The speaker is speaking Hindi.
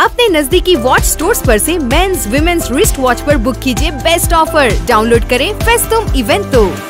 अपने नजदीकी वॉच स्टोर्स पर से मेंस वुमेन्स रिस्ट वॉच पर बुक कीजिए बेस्ट ऑफ़र डाउनलोड करें फेस्तुम तो